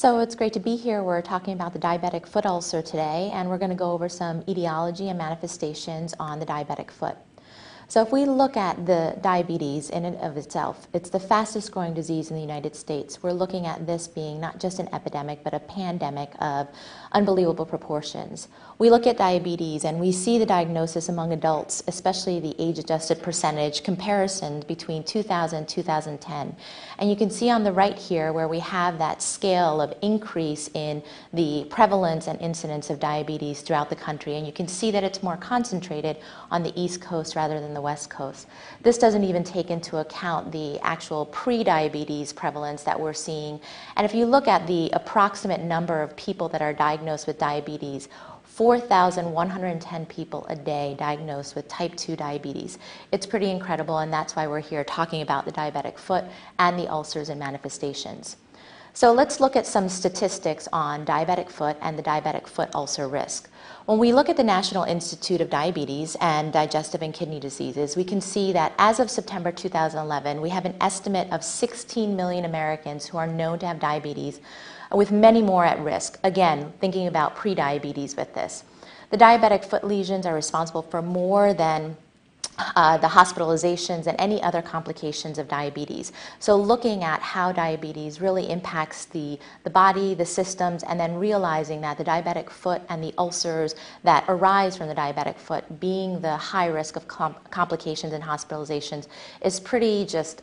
So it's great to be here. We're talking about the diabetic foot ulcer today, and we're going to go over some etiology and manifestations on the diabetic foot. So if we look at the diabetes in and of itself, it's the fastest growing disease in the United States. We're looking at this being not just an epidemic, but a pandemic of unbelievable proportions. We look at diabetes and we see the diagnosis among adults, especially the age-adjusted percentage comparisons between 2000 and 2010. And you can see on the right here where we have that scale of increase in the prevalence and incidence of diabetes throughout the country. And you can see that it's more concentrated on the East Coast rather than the the West Coast. This doesn't even take into account the actual pre-diabetes prevalence that we're seeing. And if you look at the approximate number of people that are diagnosed with diabetes, 4,110 people a day diagnosed with type 2 diabetes. It's pretty incredible, and that's why we're here talking about the diabetic foot and the ulcers and manifestations. So let's look at some statistics on diabetic foot and the diabetic foot ulcer risk. When we look at the National Institute of Diabetes and Digestive and Kidney Diseases, we can see that as of September 2011, we have an estimate of 16 million Americans who are known to have diabetes, with many more at risk. Again, thinking about prediabetes with this. The diabetic foot lesions are responsible for more than uh, the hospitalizations and any other complications of diabetes. So looking at how diabetes really impacts the, the body, the systems, and then realizing that the diabetic foot and the ulcers that arise from the diabetic foot being the high risk of com complications and hospitalizations is pretty just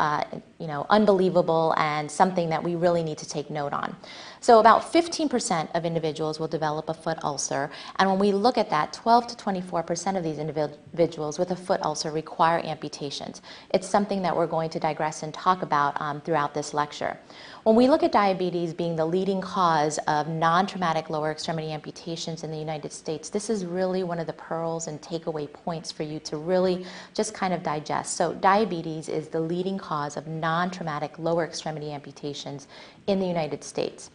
uh, you know, unbelievable and something that we really need to take note on. So about 15% of individuals will develop a foot ulcer, and when we look at that, 12 to 24% of these individuals with a foot ulcer require amputations. It's something that we're going to digress and talk about um, throughout this lecture. When we look at diabetes being the leading cause of non-traumatic lower extremity amputations in the United States, this is really one of the pearls and takeaway points for you to really just kind of digest. So diabetes is the leading cause of non-traumatic lower extremity amputations in the United States.